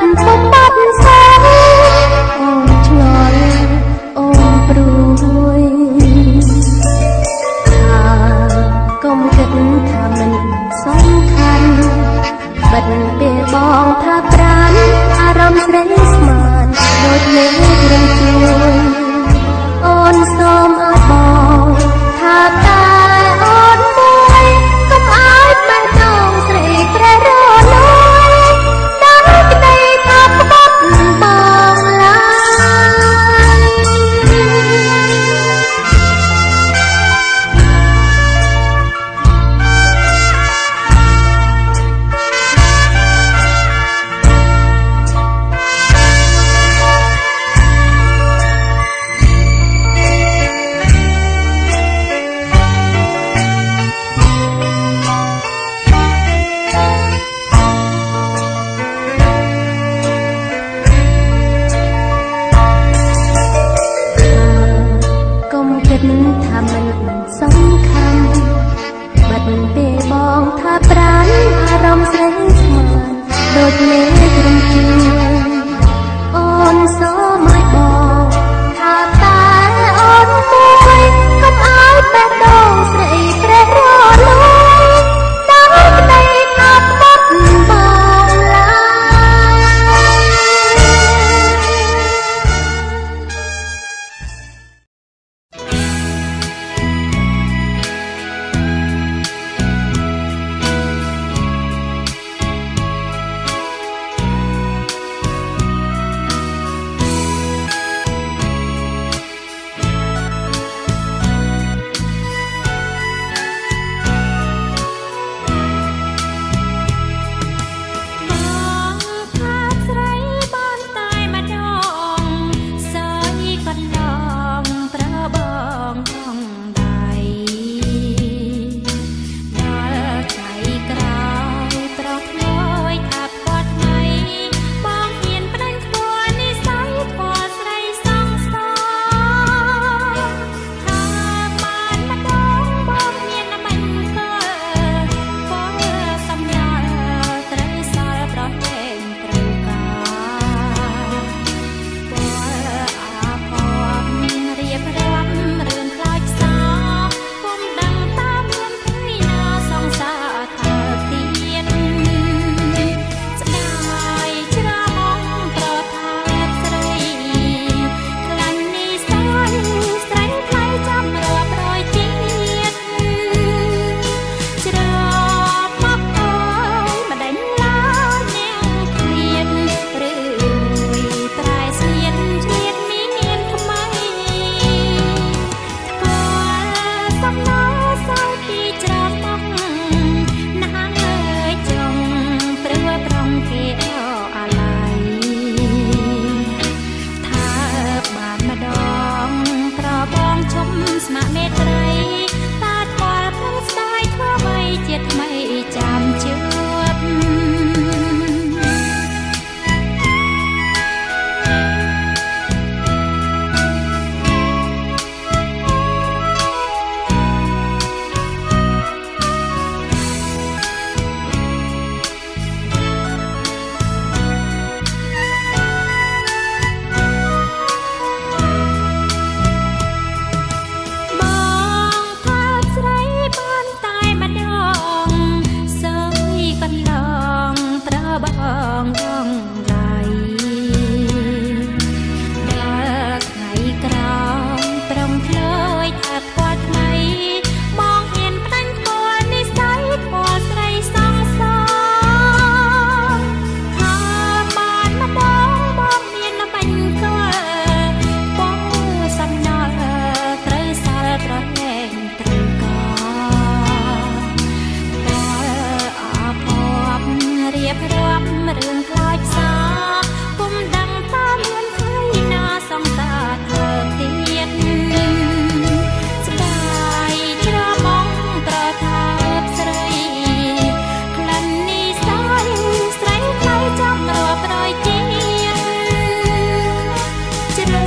ត់សុបត្តិសាអូនឆ្លងអូនព្រួយថាកុំគិតថាមិនសំខាន់បាត់ពេលបងថាប្រានអារម្មណ៍ស្រីស្មានដូចលេ comes my metro to